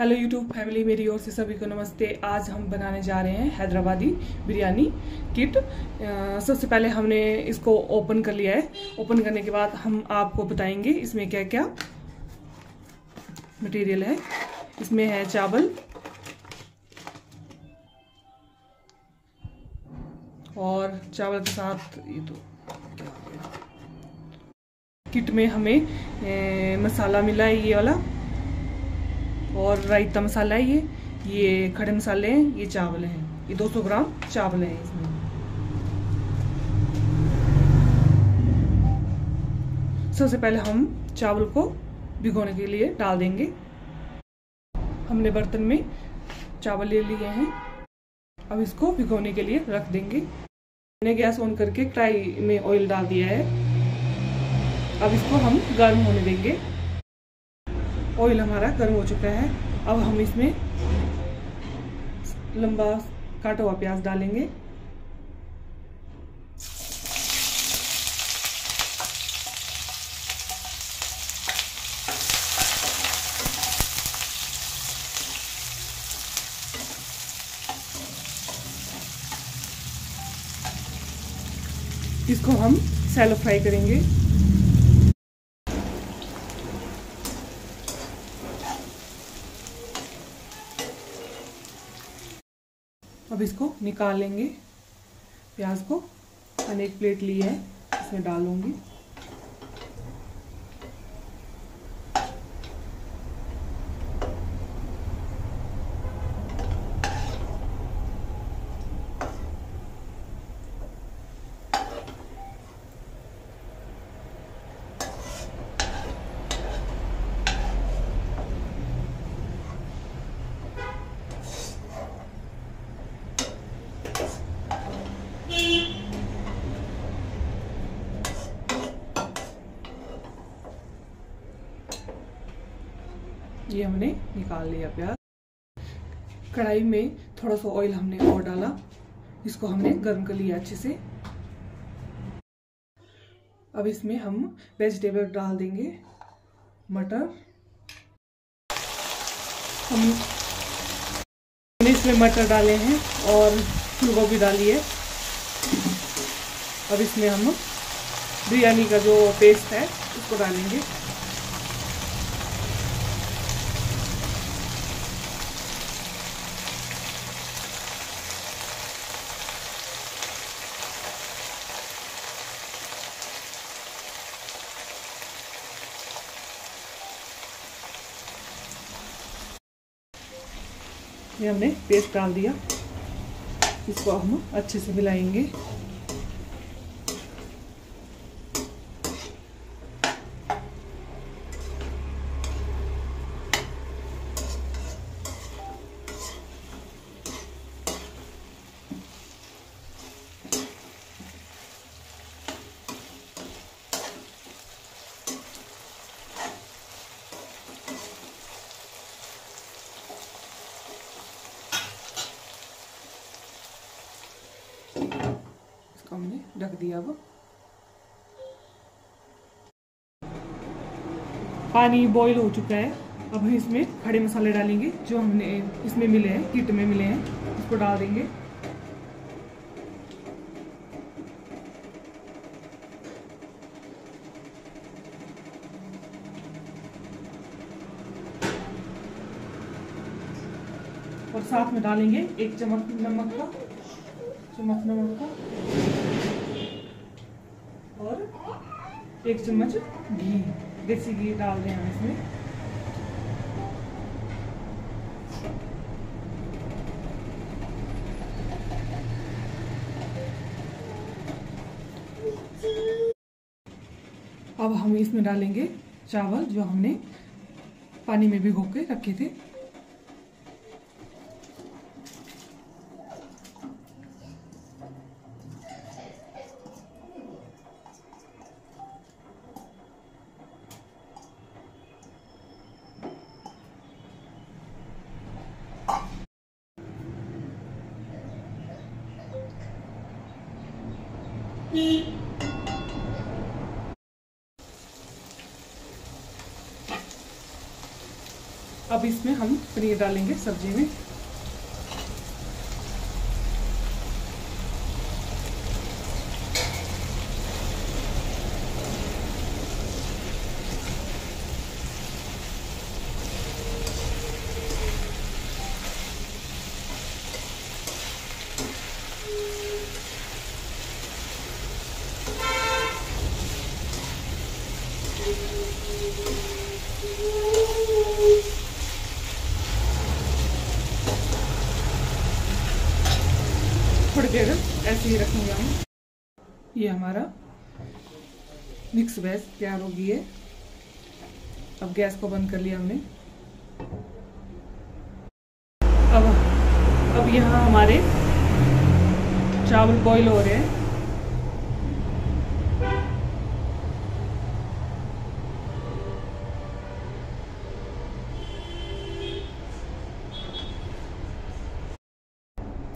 Hello YouTube family मेरी ओर से सभी को नमस्ते। आज हम बनाने जा रहे हैं हैदराबादी बिरयानी किट। सबसे पहले हमने इसको ओपन कर लिया है। ओपन करने के बाद हम आपको बताएँगे इसमें क्या क्या मटेरियल है। इसमें है चावल। और चावल के साथ ये तो? किट में हमें ए, मसाला मिला है ये वाला। और रायता मसाला है ये। ये खड़े मसाले हैं, ये चावल हैं। ये 200 ग्राम चावल हैं इसमें। सबसे पहले हम चावल को भिगोने के लिए डाल देंगे। हमने बर्तन में चावल ले लिए हैं। अब इसको भिगोने के लिए रख देंगे। मैंने गैस ऑन करके कढ़ाई में ऑयल डाल दिया है। अब इसको हम गर्म होने देंगे। ऑयल हमारा गर्म हो चुका है। अब हम इसमें लंबा काटा हुआ प्याज डालेंगे। इसको हम सैलो फ्राई करेंगे। अब इसको निकालेंगे। प्याज को मैंने एक प्लेट ली है इसमें डालूँगी। ये हमने निकाल लिया प्याज। कढ़ाई में थोड़ा सा ऑयल हमने और डाला। इसको हमने गर्म कर लिया अच्छे से। अब इसमें हम वेजिटेबल डाल देंगे, मटर। हम इसमें मटर डाले हैं और फूल गोभी डाली है। अब इसमें हम बिरयानी का जो पेस्ट है, उसको डालेंगे। ये हमने पेस्ट डाल दिया। इसको हम अच्छे से मिलाएँगे। ढक दिया अब पानी बॉईल हो चुका है। अब हम इसमें खड़े मसाले डालेंगे, जो हमने इसमें मिले हैं किट में मिले हैं। इसको डाल देंगे। और साथ में डालेंगे एक चम्मच नमक का। चम्मच नमक का। और एक चम्मच घी, देसी घी डाल दें हम इसमें। अब हम इसमें डालेंगे चावल जो हमने पानी में भिगो के रखे थे। अब इसमें हम पनीर डालेंगे सब्ज़ी में थोड़ी देर ऐसे ही रखेंगे हम ये हमारा मिक्स वेज तैयार हो गई है। अब गैस को बंद कर लिया हमने। अब अब यहाँ हमारे चावल बॉईल हो रहे हैं।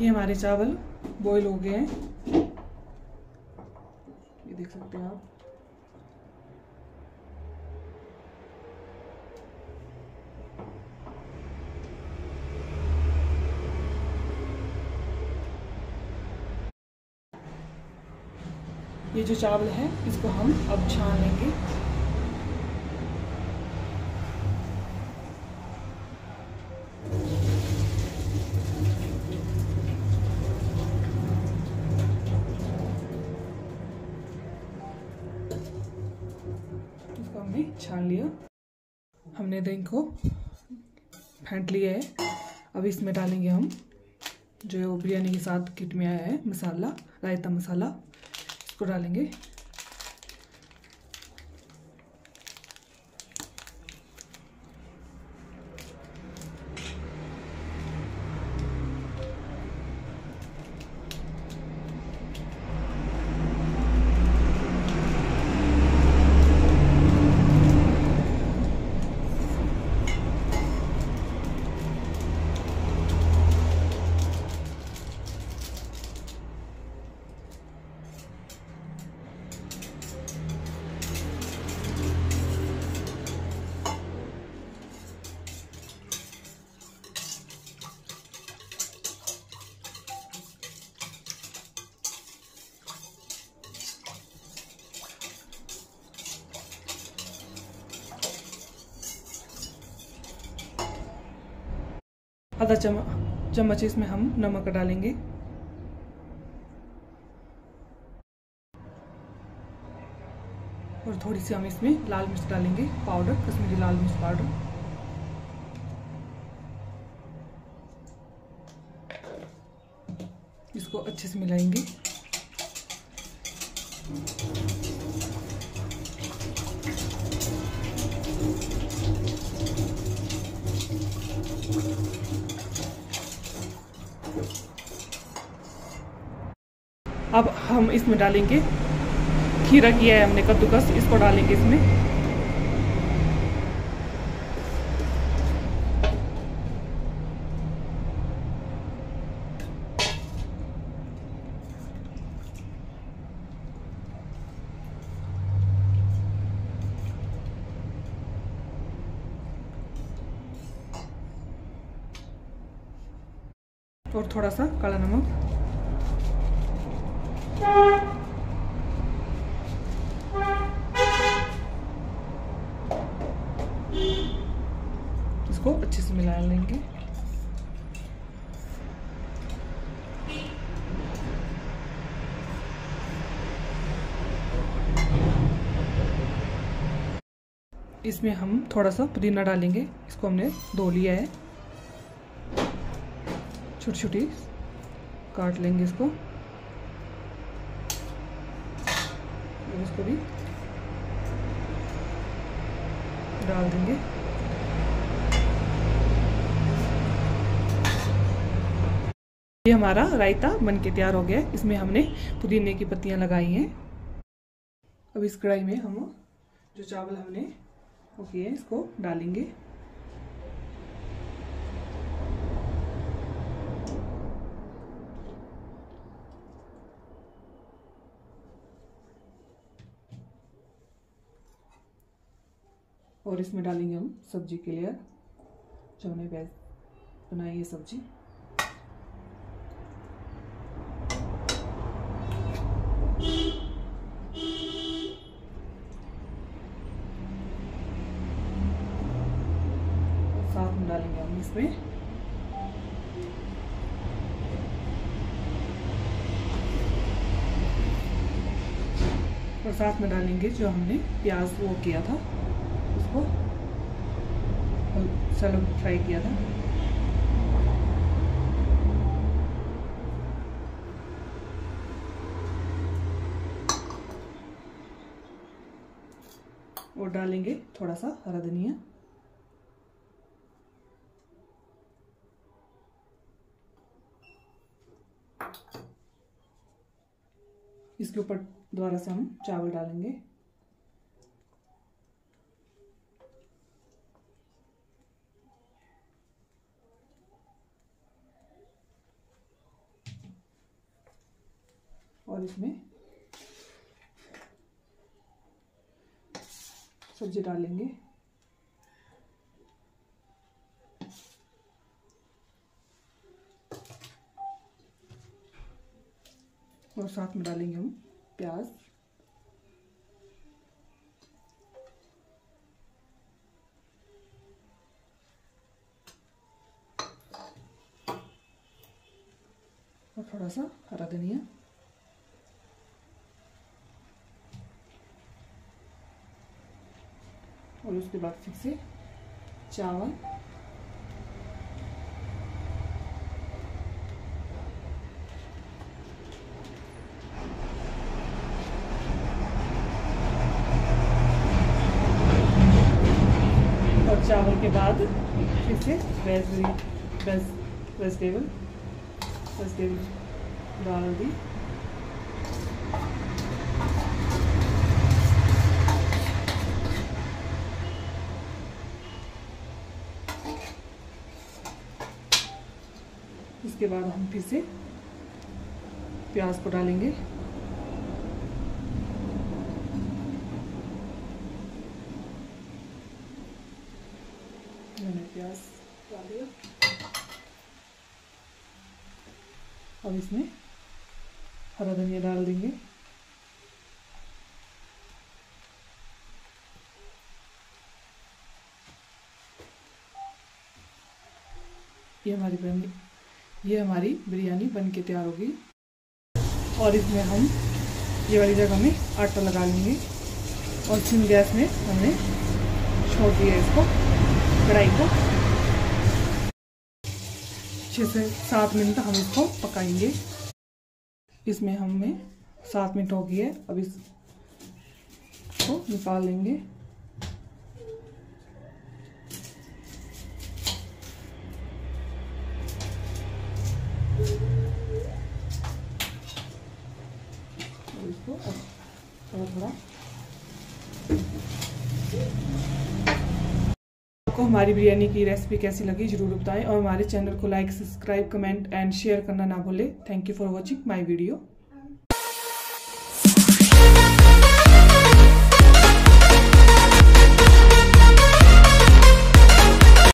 ये हमारे चावल बॉईल हो गए हैं। ये देख सकते हैं आप। ये जो चावल है, इसको हम अब छान लेंगे इसको हमने छान लिया दही को फेंट लिया है। अब इसमें डालेंगे हम जो बिरयानी के साथ किट में आया है, मसाला, रायता मसाला, इसको डालेंगे। आधा चम्मच चम्मच इसमें हम नमक डालेंगे। और थोड़ी सी हम इसमें लाल मिर्च डालेंगे, पाउडर, कश्मीरी लाल मिर्च पाउडर। इसको अच्छे से मिलाएँगे अब हम इसमें डालेंगे, खीरा किया है हमने कद्दूकस, इसको डालेंगे इसमें। और थोड़ा सा काला नमक। इसको अच्छे से मिला लेंगे। इसमें हम थोड़ा सा पुदीना डालेंगे। इसको हमने धो लिया है। छोटी छोटी काट लेंगे इसको। और इसको भी डाल देंगे। ये हमारा रायता बन के तैयार हो गया इसमें हमने पुदीने की पत्तियाँ लगाई हैं। अब इस कढ़ाई में हम जो चावल हमने वो किए इसको डालेंगे। और इसमें डालेंगे हम सब्ज़ी के लेयर जो हमने वेज बनाई है सब्ज़ी। साथ में डालेंगे हम इसमें और साथ में डालेंगे जो हमने प्याज वो किया था। सलो फ्राई किया था। और डालेंगे थोड़ा सा हरा धनिया। इसके ऊपर दोबारा से हम चावल डालेंगे। और इसमें सब्ज़ी डालेंगे। और साथ में डालेंगे हम प्याज। और थोड़ा सा हरा धनिया। और उसके बाद फिर से चावल। और चावल के बाद फिर से वेज वेज वेजिटेबल वेजिटेबल डाल दी। इसके बाद हम फिर से प्याज को डालेंगे। प्याज डाल दिया। अब इसमें हरा धनिया डाल देंगे। ये हमारी बन ये हमारी बिरयानी बन के तैयार होगी और इसमें हम ये वाली जगह में आटा लगा लेंगे। और सिम गैस में हमने छोड़ दिया इसको, कढ़ाई को। छः से सात मिनट हम इसको पकाएँगे। इसमें हमें सात मिनट हो गई है। अब इसको निकाल लेंगे। इसको थोड़ा थोड़ा। आपको हमारी बिरयानी की रेसिपी कैसी लगी, ज़रूर बताएँ और हमारे चैनल को like subscribe comment and share करना ना भूलें। Thank you for watching my video